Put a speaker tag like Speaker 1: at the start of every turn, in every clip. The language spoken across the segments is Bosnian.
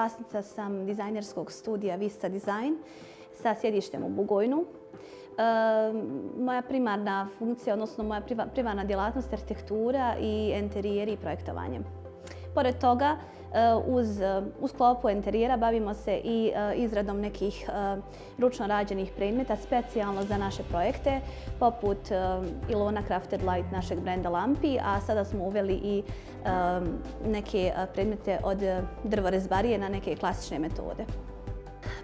Speaker 1: vlasnica sam dizajnerskog studija Vista Design sa sjedištem u Bugojnu. Ehm, moja primarna funkcija, odnosno moja primarna djelatnost je arhitektura i enterijeri i projektovanje. Pored toga, e, uz, e, u sklopu interijera bavimo se i e, izradom nekih ručno rađenih predmeta specijalno za naše projekte, poput Ilona Crafted Light našeg brenda lampi, a sada smo uveli i neke predmete od drvorezbarije na neke klasične metode.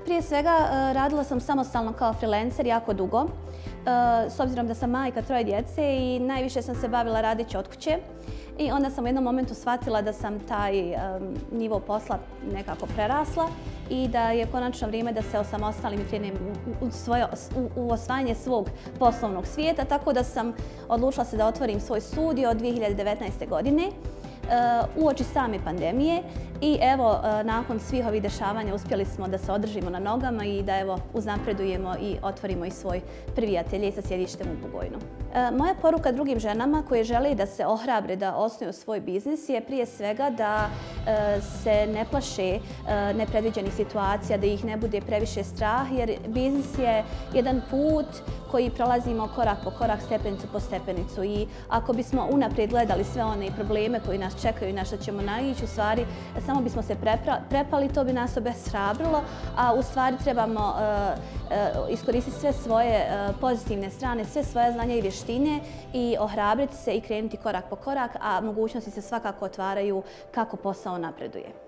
Speaker 1: Prije svega e, radila sam samostalno kao freelancer jako dugo, e, s obzirom da sam majka troje djece i najviše sam se bavila radići od kuće. I onda sam u jednom momentu shvatila da sam taj e, nivo posla nekako prerasla i da je konačno vrijeme da se osamostalim i krenem u, svoje, u, osvajanje svog poslovnog svijeta. Tako da sam odlučila se da otvorim svoj studio od 2019. godine u oči same pandemije i evo e, nakon svih ovih dešavanja uspjeli smo da se održimo na nogama i da evo uznapredujemo i otvorimo i svoj prvi atelje sa sjedištem u Bugojnu. E, moja poruka drugim ženama koje žele da se ohrabre da osnuju svoj biznis je prije svega da e, se ne plaše nepredviđenih situacija, da ih ne bude previše strah jer biznis je jedan put koji prolazimo korak po korak, stepenicu po stepenicu i ako bismo unaprijed gledali sve one probleme koji nas čekaju i na što ćemo naići, u stvari samo bismo se prepali, to bi nas obeshrabrilo, a u stvari trebamo e, e, iskoristiti sve svoje e, pozitivne strane, sve svoje znanje i vještine i ohrabriti se i krenuti korak po korak, a mogućnosti se svakako otvaraju kako posao napreduje.